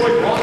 Detroit Rock.